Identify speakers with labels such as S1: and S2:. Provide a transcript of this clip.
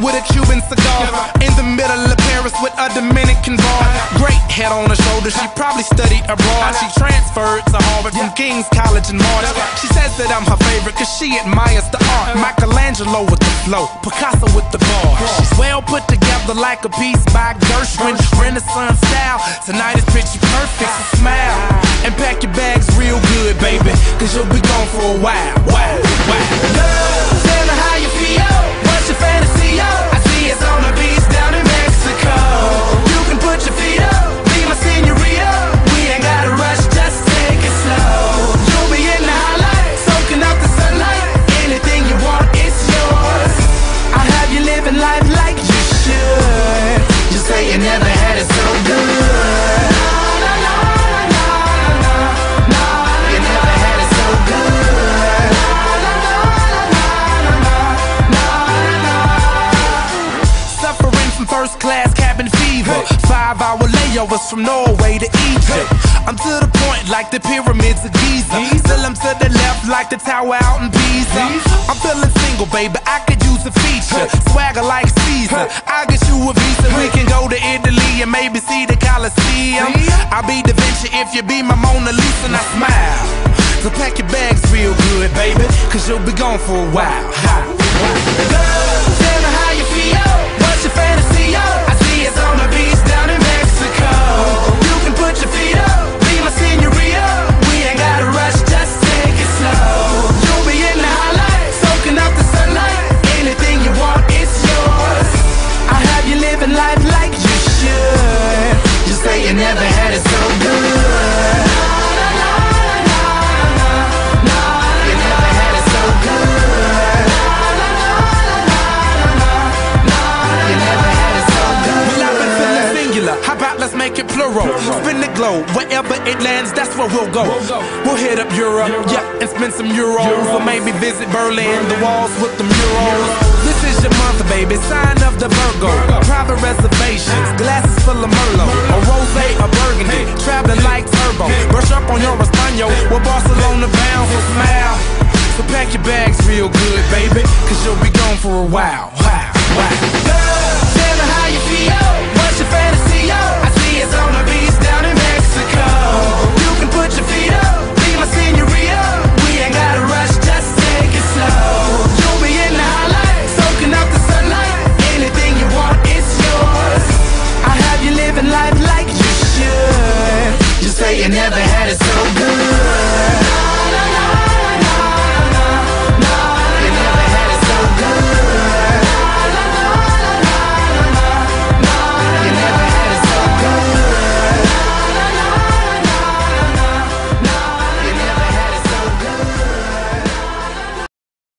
S1: with a Cuban cigar. In the middle of Paris with a Dominican bar. Great head on her shoulder, she probably studied abroad. She transferred to Harvard from King's College in March. She says that I'm her favorite cause she admires the art. Michelangelo with the flow, Picasso with the bar. She's well put together like a piece by Gershwin. Renaissance style, tonight is picture perfect. So smile and pack your bags real good, baby. Cause you'll be gone for a while. Na, na, na, na. Suffering from first class cabin fever. Five hour layovers from Norway to Egypt. I'm to the point like the pyramids of Giza. Still I'm to the left like the tower out in Pisa. I'm feeling single, baby. I could use a feature. Swagger like Caesar. I'll get you a maybe see the Colosseum. I'll be Da Vinci if you be my Mona Lisa and I smile. So pack your bags real good, baby. Cause you'll be gone for a while. Feeling singular. How about let's make it plural? Spin the globe, wherever it lands, that's where we'll go. We'll hit up Europe, yeah, and spend some euros, or maybe visit Berlin, the walls with the murals. This is your month, baby. Sign of the Virgo. Private reservations, glasses full of Merlot, a rose, a burgundy, traveling like turbo. Brush up on your Espanol, with Barcelona bound, so smile. So pack your bags real good, baby, cause you'll be gone for a while. You never